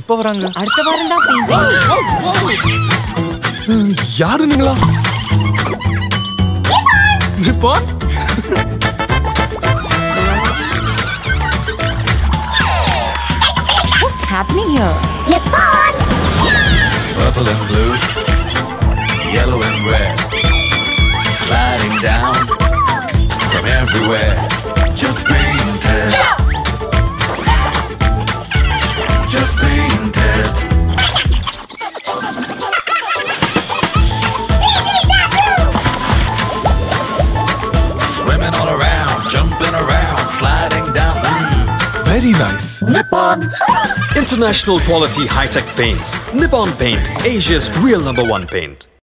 எப்ப வராங்க அடுத்த வாரம் தான் பெயிண்டிங் யாரு நீங்களா நிப்பான் What's happening here? Purple and blue, yellow and red, sliding down from everywhere. Just painted. Very nice. Nippon. International quality high-tech paint. Nippon Paint, Asia's real number one paint.